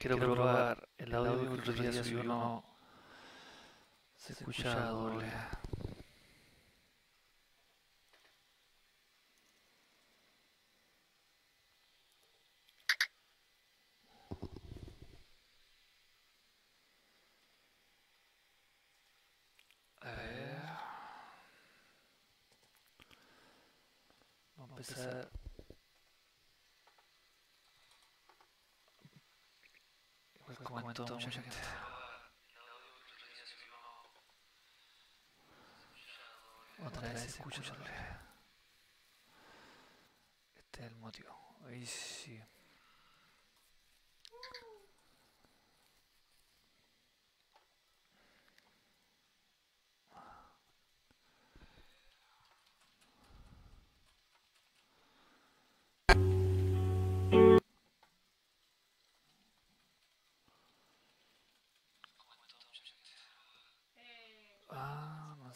Quiero probar el audio que otro día subió, no se escucha doble. A ver. Vamos a empezar. Igual comentó mucha gente. Otra vez escucha. Este es el motivo. Ahí sí.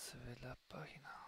Se ve la página.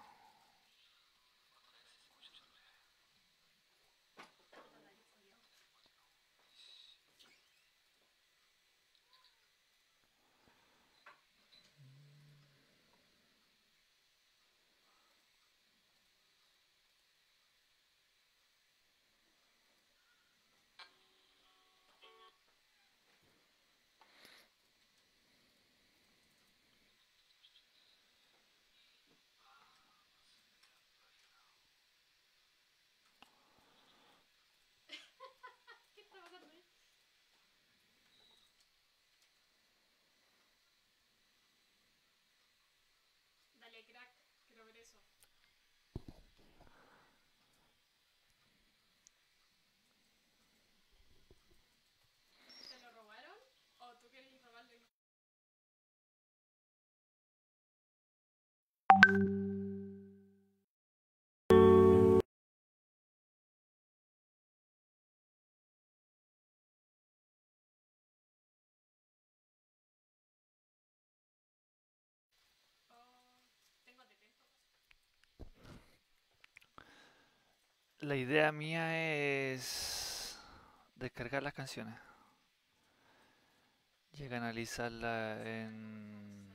La idea mía es descargar las canciones. Y analizarlas en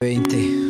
20.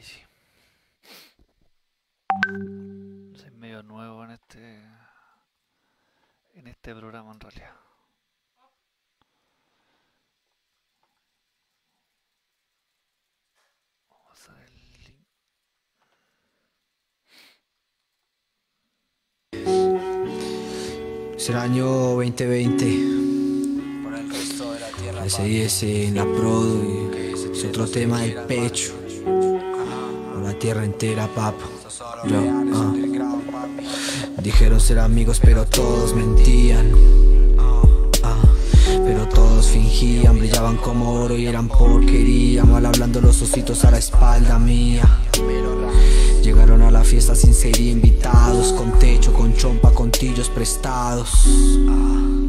Y ahí sí. Soy medio nuevo en este en este programa en realidad. Vamos a ver el link. Es el año 2020. SIS en la Prodo y es otro tema del pecho. La tierra entera, papo. Yo, ah. Dijeron ser amigos, pero todos mentían. Ah, Pero todos fingían, brillaban como oro y eran porquería. Mal hablando los ositos a la espalda mía. Llegaron a la fiesta sin ser invitados, con techo, con chompa, con tillos prestados. Ah,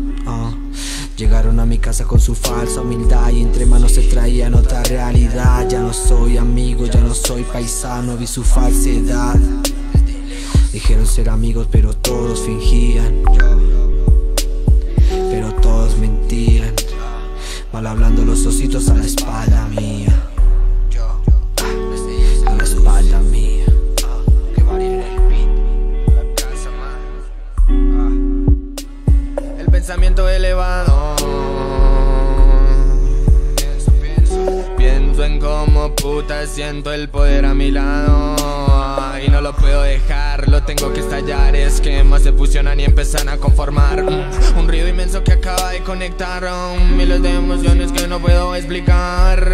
Llegaron a mi casa con su falsa humildad y entre manos se traían otra realidad. Ya no soy amigo, ya no soy paisano, vi su falsedad. Dijeron ser amigos, pero todos fingían. Pero todos mentían. Mal hablando los ositos a la espalda mía. A la espalda mía. El pensamiento elevado. Cómo puta siento el poder a mi lado. Y no lo puedo dejar, lo tengo que estallar. Esquemas se fusionan y empiezan a conformar. Mm, Un ruido inmenso que acaba de conectar. mm, Miles de emociones que no puedo explicar.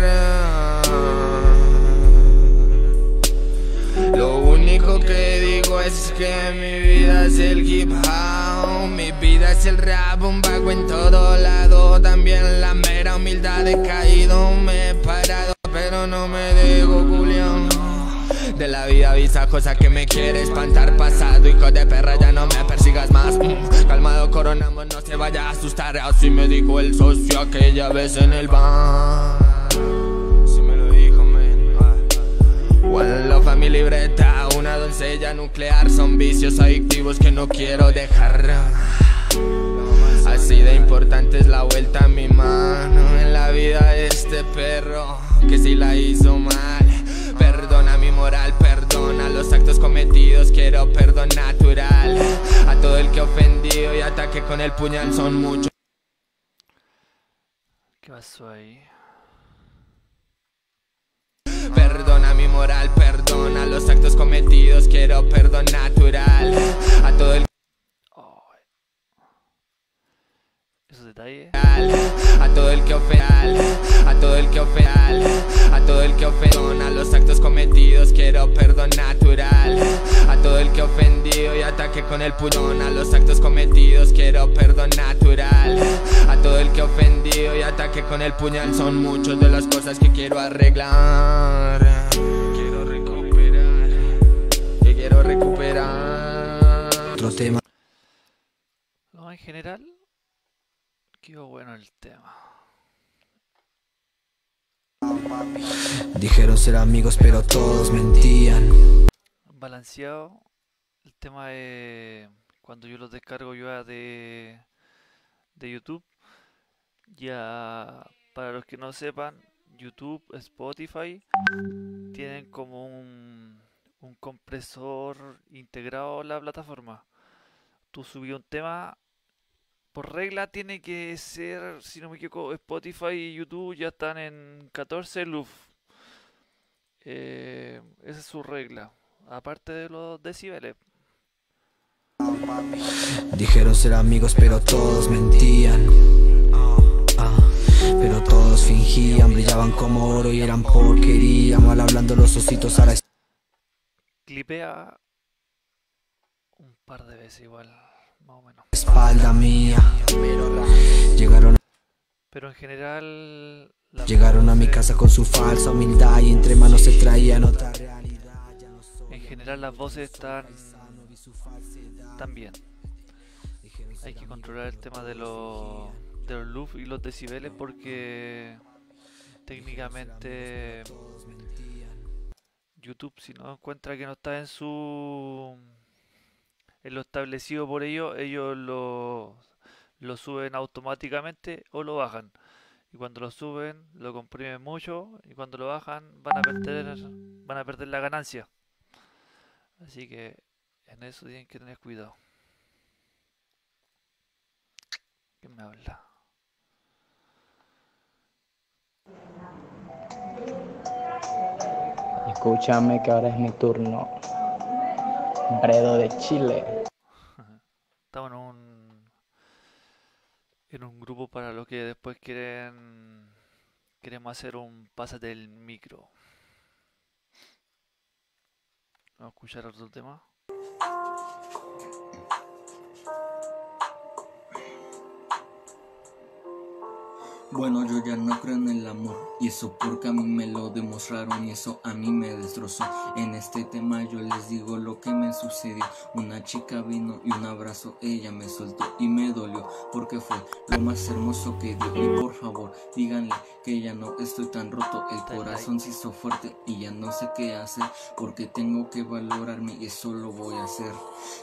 Lo único que digo es que mi vida es el hip hop, mi vida es el rap, un vago en todo lado, también la mera humildad he caído, me he parado, pero no me dejo culiao. De la vida avisa cosa que me quiere espantar. Pasado Hijo de perra ya no me persigas más. Mm, Calmado coronamos no se vaya a asustar. Así me dijo el socio aquella vez en el bar. Así me lo dijo ah. One love a mi libreta, una doncella nuclear. Son vicios adictivos que no quiero dejar. Así de importante es la vuelta a mi mano En la vida de este perro que si la hizo mal. Perdona mi moral, perdona los actos cometidos Quiero perdón natural. A todo el que ofendido y ataque con el puñal son muchos. ¿Qué pasó ahí? Perdona mi moral, perdona los actos cometidos Quiero perdón natural. A todo el Ay. Esos detalles. A todo el que ofende, a todo el que ofende, a todo el que ofende, los actos cometidos quiero perdón natural. A todo el que ofendido y ataque con el puñón a los actos cometidos quiero perdón natural. A todo el que ofendido y ataque con el puñal son muchas de las cosas que quiero arreglar. Quiero recuperar, que quiero recuperar. Otro tema. No, en general, quedó bueno el tema. Dijeron ser amigos, pero todos mentían. Balanceado. El tema de cuando yo los descargo yo de, de YouTube. Ya, para los que no sepan, YouTube, Spotify tienen como un, un compresor integrado en la plataforma. Tú subí un tema, por regla tiene que ser, si no me equivoco, Spotify y YouTube ya están en 14 luf. Eh, esa es su regla, aparte de los decibeles. Dijeron ser amigos, pero todos mentían. Ah, Pero todos fingían, brillaban como oro y eran porquería. Mal hablando los ositos a la Clipea un par de veces igual, más o menos. espalda mía. Llegaron, Pero en general... llegaron a mi casa con su falsa humildad y entre manos se traían otra realidad. En general las voces están, bien. Dijeron Hay que controlar el tema de los, de los loops y los decibeles porque técnicamente. YouTube si no encuentra que no está en su en lo establecido por ellos, ellos lo, lo suben automáticamente o lo bajan. y cuando lo suben lo comprimen mucho y cuando lo bajan van a perder van a perder la ganancia. Así que en eso tienen que tener cuidado. ¿Quién me habla? Escúchame que ahora es mi turno. Bredo de Chile. Estamos en un en un grupo para los que después quieren queremos hacer un pásate del micro. Vamos a escuchar otro tema. Bueno, yo ya no creo en el amor y eso porque a mí me lo demostraron y eso a mí me destrozó. En este tema yo les digo lo que me sucedió. Una chica vino y un abrazo ella me soltó y me dolió porque fue lo más hermoso que dio. Y por favor, díganle que ya no estoy tan roto. El corazón se hizo fuerte y ya no sé qué hacer porque tengo que valorarme y eso lo voy a hacer.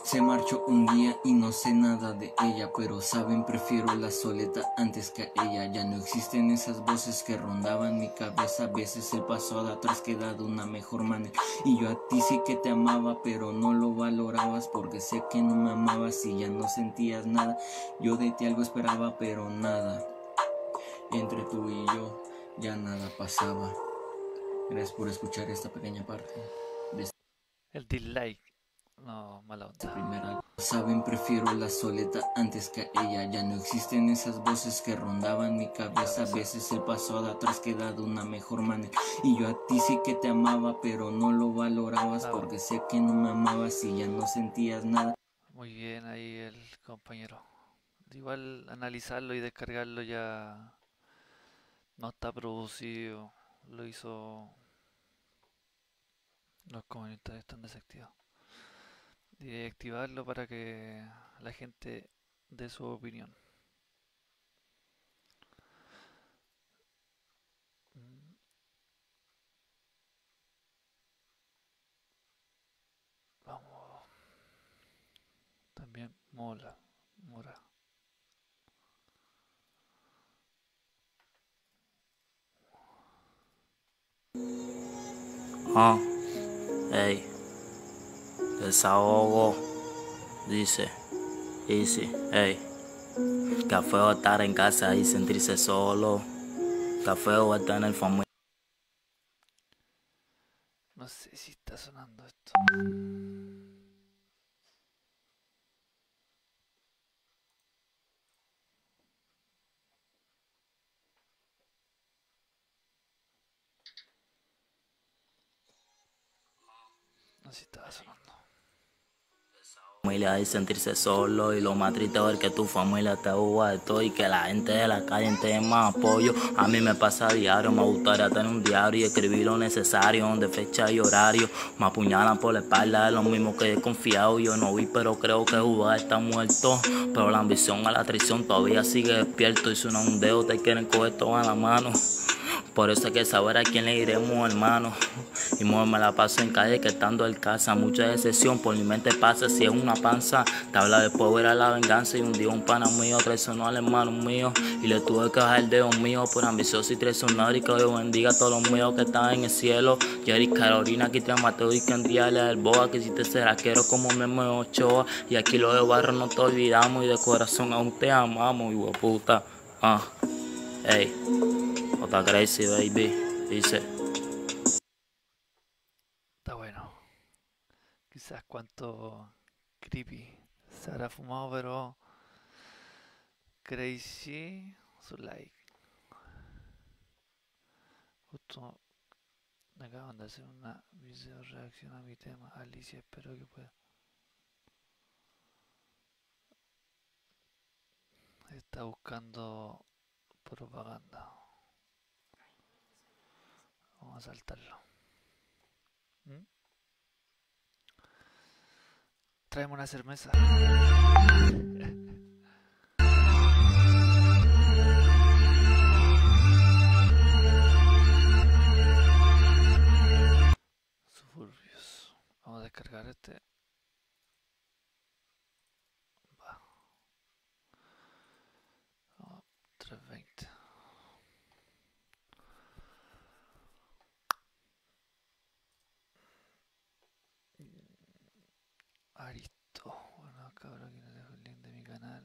Se marchó un día y no sé nada de ella, pero saben, prefiero la soleta antes que a ella. Ya no existen esas voces que rondaban mi cabeza. A veces el pasado atrás queda de una mejor manera. Y yo a ti sí que te amaba, pero no lo valorabas porque sé que no me amabas y ya no sentías nada. Yo de ti algo esperaba, pero nada. Entre tú y yo ya nada pasaba. Gracias por escuchar esta pequeña parte El dislike. No, mala onda. primera. Saben, prefiero la soleta antes que a ella. Ya no existen esas voces que rondaban mi cabeza. A veces el pasado atrás queda de una mejor manera. Y yo a ti sí que te amaba, pero no lo valorabas porque sé que no me amabas y ya no sentías nada. Muy bien ahí el compañero. Igual analizarlo y descargarlo ya no está producido. Lo hizo los comentarios están desactivados. Y activarlo para que la gente dé su opinión. Mm. También mola. Mora. Ah, ey, desahogo, dice, easy, ey, que feo estar en casa y sentirse solo, que feo estar en el familia. No sé si está sonando esto. No sé si estaba sonando. Familia y sentirse solo y lo más triste ver que tu familia te juzga de todo y que la gente de la calle te más apoyo. A mí me pasa diario, me gustaría tener un diario y escribir lo necesario, donde fecha y horario. Me apuñalan por la espalda, es lo mismo que he confiado. Yo no vi, pero creo que jugar está muerto. Pero la ambición a la traición todavía sigue despierto y suena un dedo, te quieren coger todo a la mano. Por eso hay que saber a quién le iremos, hermano. Y mejor me la paso en calle que estando en casa. Mucha decepción por mi mente pasa si es una panza. Te habla después era la venganza. Y un día un pana mío traicionó al hermano mío. Y le tuve que bajar el dedo mío por ambicioso y traicionero. Y que Dios bendiga a todos los míos que están en el cielo. Jerry Carolina, aquí te Mateo y Andriale del Boa. Que si te será quiero como Memo Ochoa. Y aquí lo de barro no te olvidamos. Y de corazón aún te amamos, hijo de puta. Ah, ey. Otra crazy, baby. Dice. Está bueno. Quizás cuánto creepy se habrá fumado, pero crazy su like. Justo me acaban de hacer una video reacción a mi tema. Alicia, espero que pueda. Está buscando propaganda. Vamos a saltarlo. ¿Mm? Tráeme una cerveza. Suburbios. Vamos a descargar este. Va. Vamos, 320. cabrón, aquí les dejo el link de mi canal.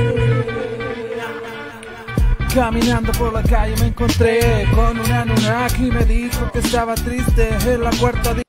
Caminando por la calle me encontré con una Anunnaki y me dijo que estaba triste en la cuarta di-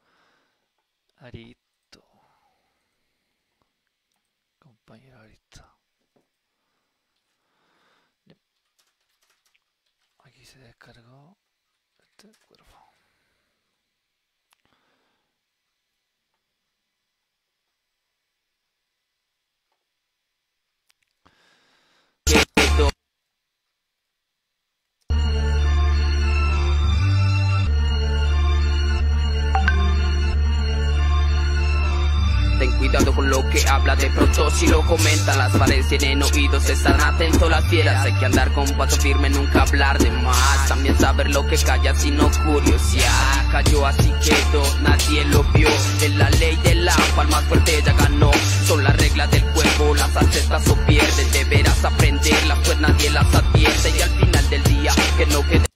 de pronto si lo comenta Las paredes tienen oídos, están atentos las fieras Hay que andar con paso firme, nunca hablar de más También saber lo que calla, sino curiosidad Cayó así quedó, nadie lo vio En la ley del agua, el más fuerte ya ganó Son las reglas del juego, las aceptas o pierdes Deberás aprenderlas, pues nadie las advierte Y al final del día, que no quede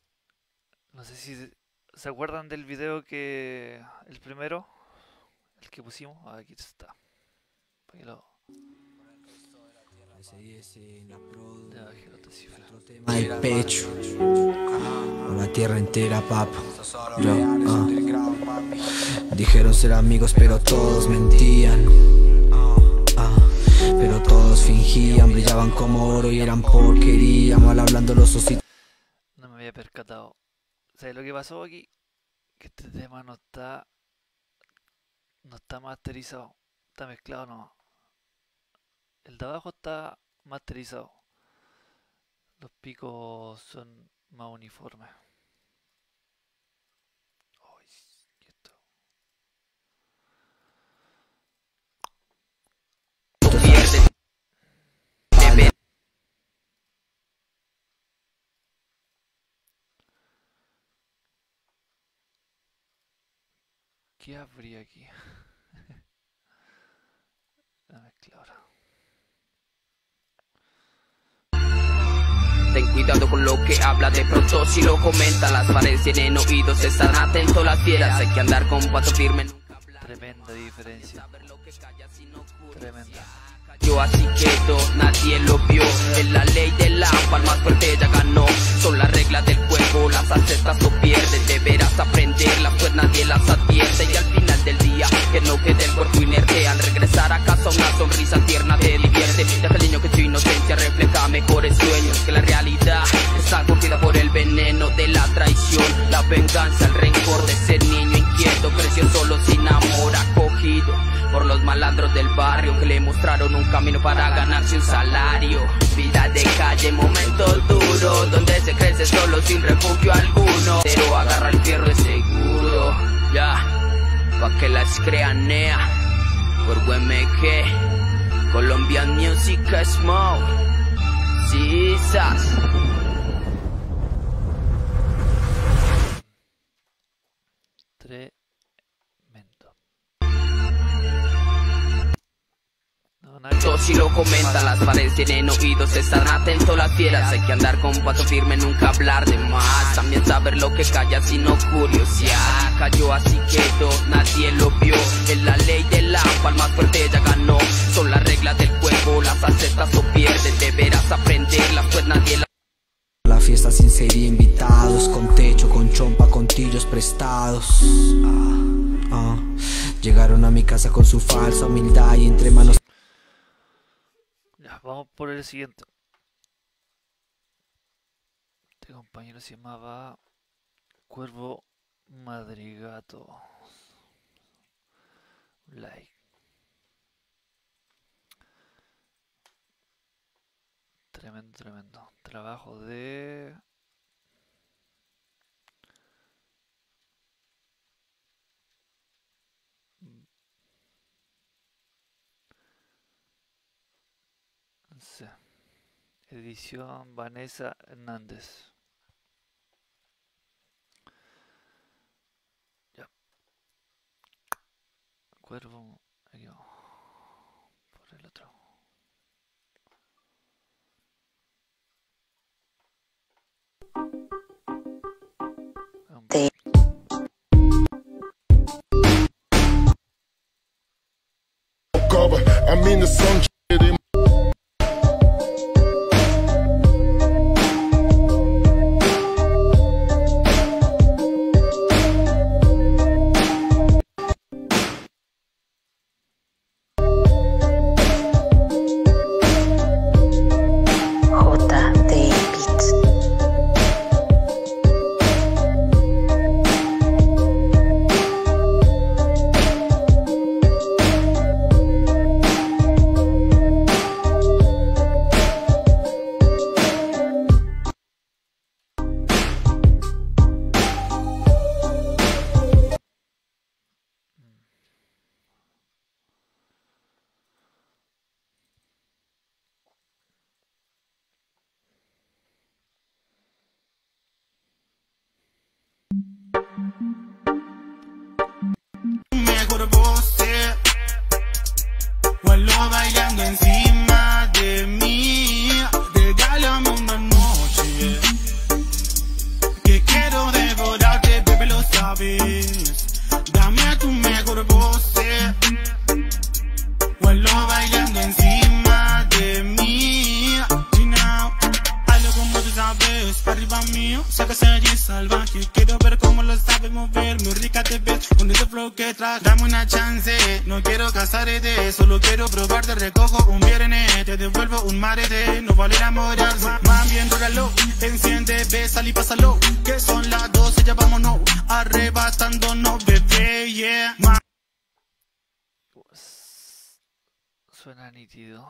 No sé si se- acuerdan del video que. El primero. El que pusimos. Aquí está. Lo. Del pecho o la tierra entera, papo. Yo, ah. Dijeron ser amigos, pero todos mentían. Ah, Pero todos fingían, brillaban como oro y eran porquería. Mal hablando los ositos. No me había percatado. ¿Sabes lo que pasó aquí? Que este tema no está. No está masterizado. Está mezclado nomás. El de abajo está masterizado. Los picos son más uniformes. ¿Qué habría aquí? La mezcla ahora. Cuidado con lo que habla, de pronto si lo comenta Las paredes tienen oídos, están atentos las fieras Hay que andar con paso firme, Tremenda diferencia. Tremenda. Yo así quedó, nadie lo vio. En la ley del el más fuerte ya ganó. Son las reglas del juego, las aceptas o pierdes Deberás aprenderlas, pues nadie las advierte. Y al final del día, que no quede el cuerpo inerte. Al regresar a casa una sonrisa tierna te divierte. Deja al niño que tu inocencia refleja mejores sueños Que la realidad. Está cogida por el veneno de la traición. La venganza, el rencor de ser niño inquieto Creció solo sin amor acogido los malandros del barrio que le mostraron un camino para ganarse un salario. Vida de calle, momentos duros, donde se crece solo sin refugio alguno. Pero agarra el fierro es seguro, ya, pa' que las crean nea. Por WMG, Colombian Music Smoke, Sisas. Tremendo. Que- si lo comenta, las paredes tienen oídos, están atentos las fieras. Hay que andar con paso firme, nunca hablar de más. También saber lo que calla, sino curiosidad. Cayó así quedó, nadie lo vio. En la ley del agua, el más fuerte ya ganó. Son las reglas del juego, las aceptas o pierdes. Deberás aprenderlas, pues nadie las La fiesta sin serie invitados, con techo, con chompa, con tiros prestados. Ah, ah. Llegaron a mi casa con su falsa humildad y entre manos vamos por el siguiente. Este compañero se llamaba Cuervo Madrigato. Like. Tremendo, tremendo. Trabajo de... Edición Vanessa Hernández. Cuervo. Aquí. Por el otro. I'm in the. Encima de mí. Regálame una noche Que quiero devorarte, bebé, lo sabes. Dame tu mejor voce Vuelo bailando encima de mí. China, Hazlo como tú sabes, arriba mío, sacas allí salvaje. Quiero ver cómo lo sabes mover, muy rica te ves con ese flow que traes. Dame una chance, solo quiero probarte. Recojo un viernes, te devuelvo un marete, no vale enamorarse. Más bien, róralo, enciende, bésalo y pásalo. Que son las 12, ya vámonos, arrebatándonos, bebé, yeah. Ma- suena nítido.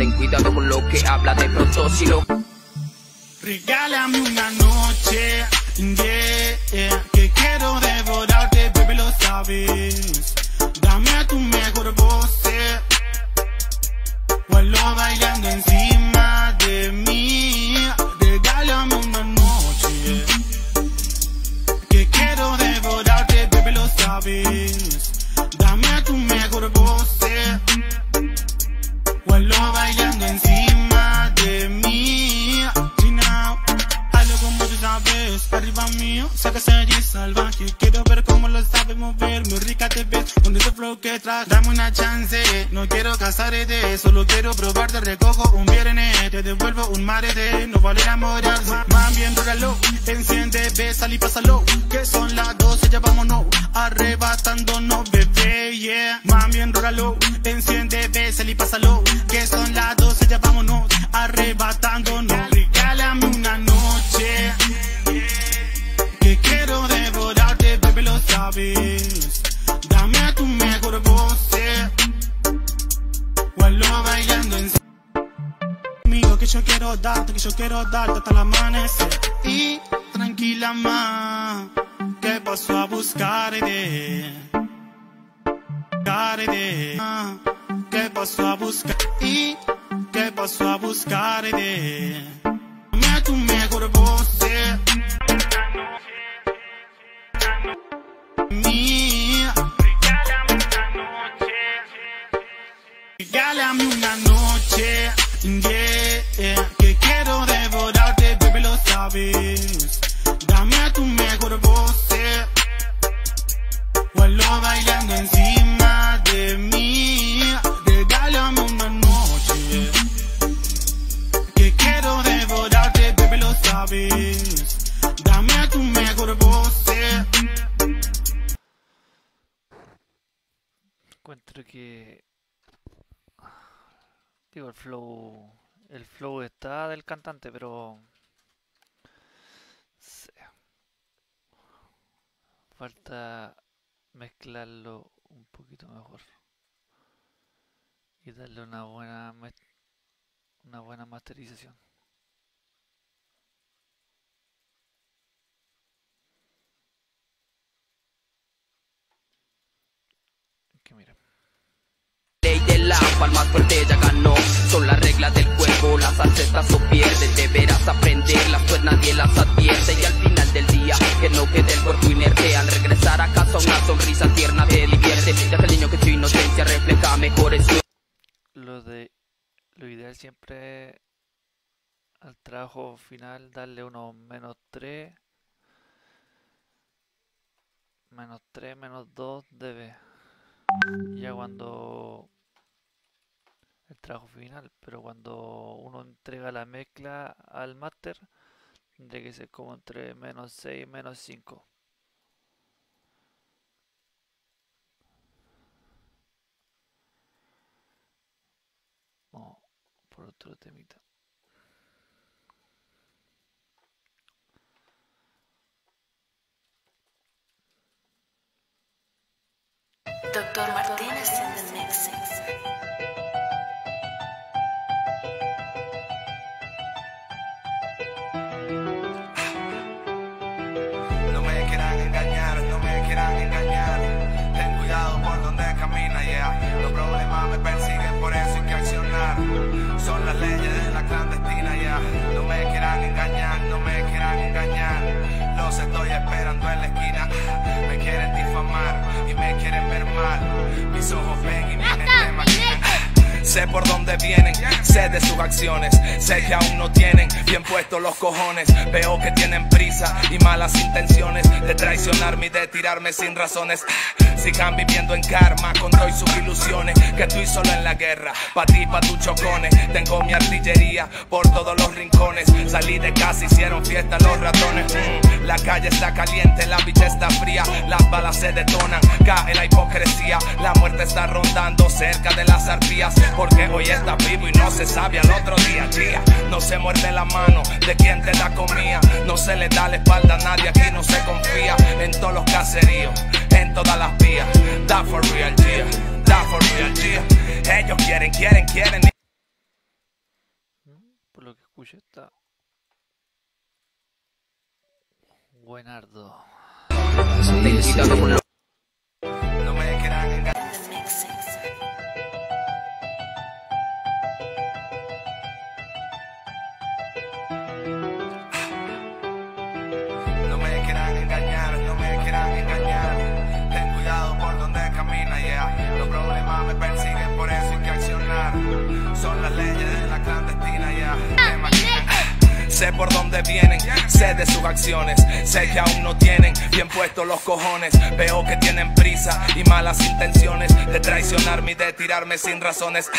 Ten cuidado con lo que habla de pronto si lo Regálame una noche, yeah, que quiero devorarte, bebé, lo sabes. Dame tu mejor voce, vuelo bailando encima de mí. Regálame una noche, que quiero devorarte, bebé, lo sabes. Dame tu mejor voce, vuelo bailando encima de mí. China, hazlo como tú sabes, arriba mío, sacas allí salvaje. Que traes. Dame una chance, no quiero casarte, solo quiero probarte. Recojo un viernes, te devuelvo un marete, no vale enamorarse. Más bien, róralo, enciende, bésalo y pásalo. Que son las 12, ya vámonos, arrebatándonos, bebé, yeah. Más bien, enciende, bésalo y pásalo. Que son las 12, ya vámonos, arrebatándonos. Regálame una noche, que quiero devorarte, bebé, lo sabes. Dame tu mejor voce, vuelo bailando en Amigo, que yo quiero darte, que yo quiero darte hasta el amanecer. Y tranquila más, que paso a buscarte. Buscarte. Que paso a buscar y que paso a buscarte. Dame tu mejor voce. Regálame una noche, yeah, que quiero devorarte, bebé, lo sabes. Dame tu mejor voce, vuelo bailando encima de mí. Regálame una noche, que quiero devorarte, bebé, lo sabes. Dame tu mejor voce. Encuentro que. Digo, el flow. El flow está del cantante, pero. Falta mezclarlo un poquito mejor. Y darle una buena. Una buena masterización. Fuerte ya ganó. Son las reglas del juego, las aceptas o pierdes. Deberás aprenderlas, pues nadie las advierte. Y al final del día, que no quede el cuerpo inerte. Al regresar a casa, una sonrisa tierna te divierte. Que el niño que tu inocencia refleja mejores Lo de lo ideal siempre al trabajo final darle unos menos 3 menos 3 menos 2 debe ya cuando el trabajo final pero cuando uno entrega la mezcla al máster tendría que ser como entre menos 6 y menos 5 Vamos por otro temita. Doctor Martínez en la esquina. Me quieren difamar y me quieren ver mal. Mis ojos ven y mi mente maquina. Sé por dónde vienen, sé de sus acciones, sé que aún no tienen bien puestos los cojones, veo que tienen prisa y malas intenciones de traicionarme y de tirarme sin razones. Sigan viviendo en karma con sus ilusiones, que estoy solo en la guerra, pa' ti, pa' tus chocones. Tengo mi artillería por todos los rincones, salí de casa, hicieron fiesta los ratones. Mm, La calle está caliente, la bicha está fría, las balas se detonan, cae la hipocresía, la muerte está rondando cerca de las arpías, porque hoy está vivo y no se sabe al otro día, día. No se muerde la mano de quien te la comía, no se le da la espalda a nadie, aquí no se confía en todos los caseríos, en todas las vías. Da for real, yeah, da for real, yeah. Ellos quieren, quieren, quieren. por lo que escuché está buenardo No yeah. Sé por dónde vienen, sé de sus acciones, sé que aún no tienen bien puestos los cojones, veo que tienen prisa y malas intenciones de traicionarme y de tirarme sin razones.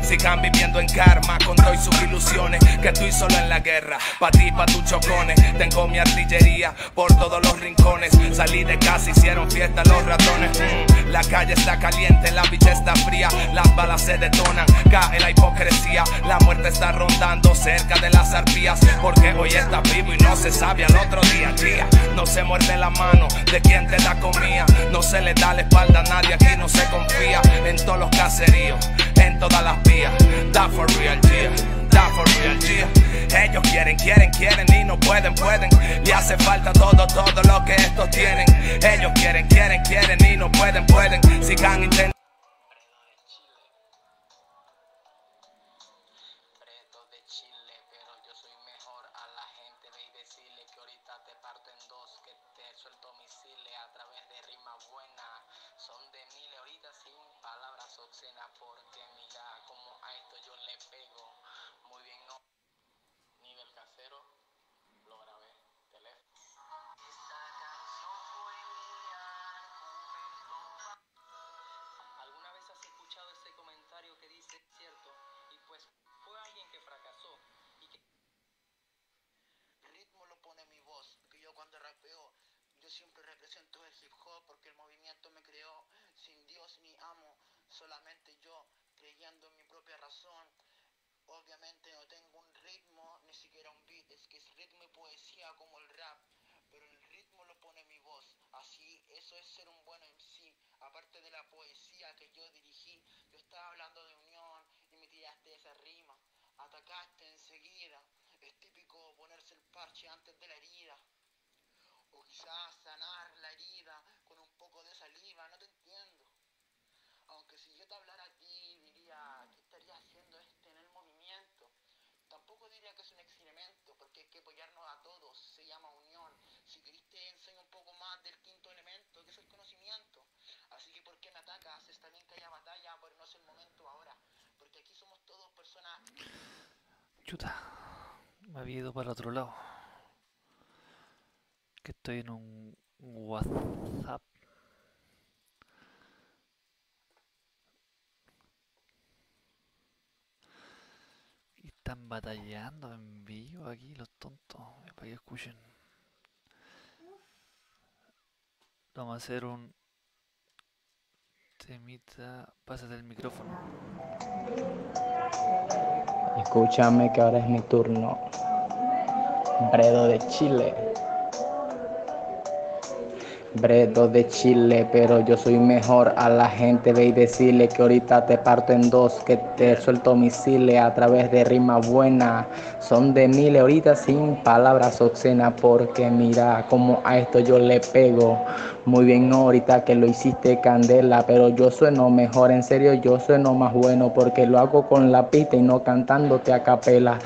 Sigan viviendo en karma con todas sus ilusiones, que estoy solo en la guerra, pa' ti, pa' tus chocones. Tengo mi artillería por todos los rincones, salí de casa, hicieron fiesta los ratones. Mm, La calle está caliente, la bicha está fría, las balas se detonan, cae la hipocresía, la muerte está rondando cerca de las arpías, porque hoy está vivo y no se sabe al otro día, día. No se muerde la mano de quien te da comida, no se le da la espalda a nadie, aquí no se confía en todos los caseríos, en todas las vías. Da for real, yeah, da for real, yeah. Ellos quieren, quieren, quieren y no pueden, pueden. Le hace falta todo, todo lo que estos tienen. Ellos quieren, quieren, quieren y no pueden, pueden. Sigan intentando. Siempre represento el hip hop porque el movimiento me creó sin Dios ni amo, solamente yo, creyendo en mi propia razón. Obviamente no tengo un ritmo, ni siquiera un beat, es que es ritmo y poesía como el rap, pero el ritmo lo pone mi voz, así eso es ser un buen MC, aparte de la poesía que yo dirigí, yo estaba hablando de unión y me tiraste esa rima, atacaste enseguida, es típico ponerse el parche antes de la herida sanar la herida con un poco de saliva, no te entiendo. Aunque si yo te hablara a ti, diría, ¿qué estaría haciendo este en el movimiento? Tampoco diría que es un experimento, porque hay que apoyarnos a todos, se llama unión. Si querés te enseño un poco más del quinto elemento, que es el conocimiento. Así que ¿por qué me atacas? Está bien que haya batalla, pero no es el momento ahora, porque aquí somos todos personas... Chuta, me había ido para otro lado. Que estoy en un WhatsApp. Y están batallando en vivo aquí los tontos, eh, para que escuchen. Vamos a hacer un temita. Pásate el micrófono. Escúchame que ahora es mi turno. Bredo de Chile. Bredo de Chile, pero yo soy mejor a la gente. Ve y decirle que ahorita te parto en dos, que te suelto misiles a través de rimas buenas. Son de miles ahorita sin palabras obscenas, porque mira cómo a esto yo le pego. Muy bien ahorita que lo hiciste candela, pero yo sueno mejor, en serio yo sueno más bueno, porque lo hago con la pista y no cantándote a capela.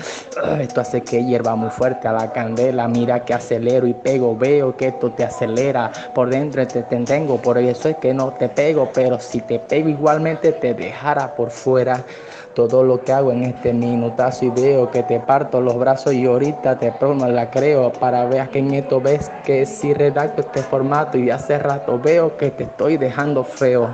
Esto hace que hierva muy fuerte a la candela. Mira que acelero y pego, veo que esto te acelera por dentro te, te tengo, por eso es que no te pego, pero si te pego igualmente te dejara por fuera. Todo lo que hago en este minutazo y veo que te parto los brazos y ahorita te promo la creo para ver que en esto ves que si redacto este formato y hace rato veo que te estoy dejando feo.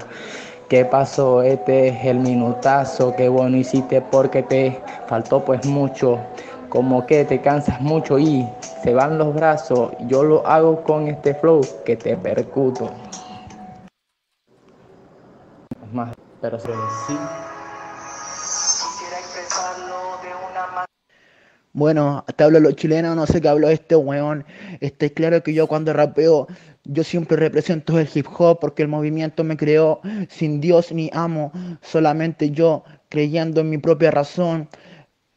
¿Qué pasó? Este es el minutazo, qué bueno hiciste porque te faltó pues mucho como que te cansas mucho y se van los brazos. Yo lo hago con este flow que te percuto. Más, pero sí. Bueno, te hablo los chilenos, no sé qué hablo este weón. Está claro que yo cuando rapeo, yo siempre represento el hip hop porque el movimiento me creó sin Dios ni amo, solamente yo creyendo en mi propia razón.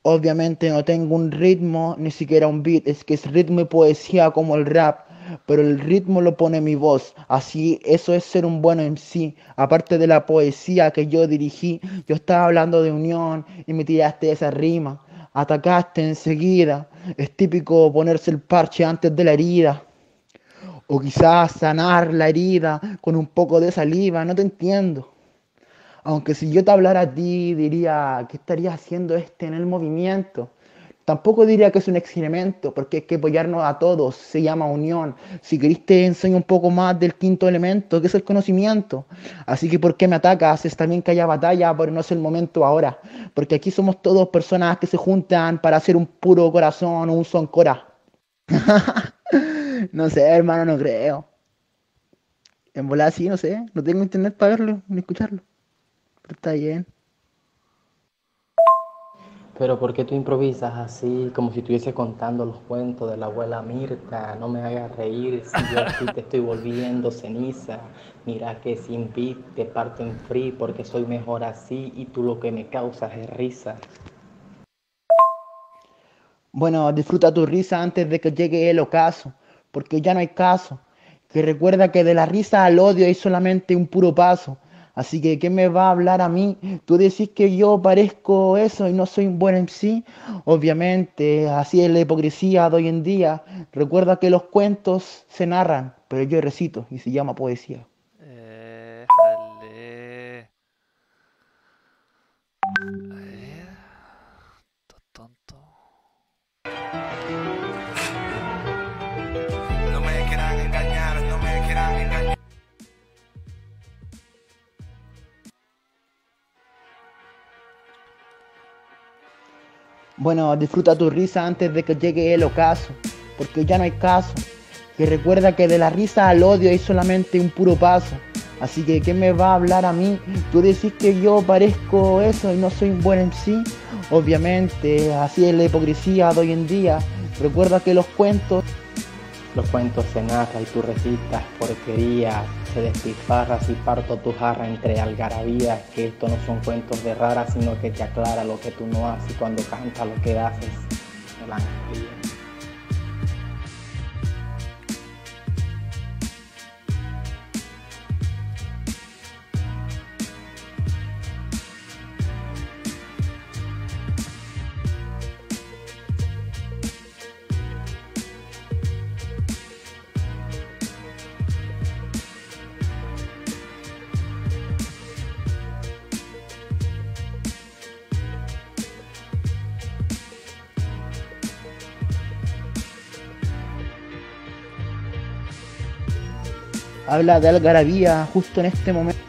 Obviamente no tengo un ritmo, ni siquiera un beat, es que es ritmo y poesía como el rap, pero el ritmo lo pone mi voz, así eso es ser un bueno en sí. Aparte de la poesía que yo dirigí, yo estaba hablando de unión y me tiraste esa rima, atacaste enseguida, es típico ponerse el parche antes de la herida. O quizás sanar la herida con un poco de saliva, no te entiendo. Aunque si yo te hablara a ti, diría, ¿qué estaría haciendo este en el movimiento? Tampoco diría que es un experimento, porque hay que apoyarnos a todos, se llama unión. Si querés te enseño un poco más del quinto elemento, que es el conocimiento. Así que ¿por qué me atacas? Está bien que haya batalla, pero no es el momento ahora. Porque aquí somos todos personas que se juntan para hacer un puro corazón o un son cora. no sé, hermano, no creo. En volar sí, no sé. No tengo internet para verlo ni escucharlo. Pero está bien. Pero ¿por qué tú improvisas así, como si estuviese contando los cuentos de la abuela Mirta? No me hagas reír, si yo aquí te estoy volviendo ceniza. Mira que sin beat te parto en free porque soy mejor así y tú lo que me causas es risa. Bueno, disfruta tu risa antes de que llegue el ocaso, porque ya no hay caso. Que recuerda que de la risa al odio hay solamente un puro paso. Así que, ¿qué me va a hablar a mí? Tú decís que yo parezco eso y no soy un buen MC. Obviamente, así es la hipocresía de hoy en día. Recuerda que los cuentos se narran, pero yo recito y se llama poesía. Bueno, disfruta tu risa antes de que llegue el ocaso, porque ya no hay caso. Que recuerda que de la risa al odio hay solamente un puro paso. Así que, ¿qué me va a hablar a mí? Tú decís que yo parezco eso y no soy un buen MC. Obviamente, así es la hipocresía de hoy en día. Recuerda que los cuentos Los cuentos se narran y tú recitas porquería, te despilfarras y parto tu jarra entre algarabías, que esto no son cuentos de raras, sino que te aclara lo que tú no haces y cuando canta lo que haces. Melancolía. Habla de algarabía justo en este momento.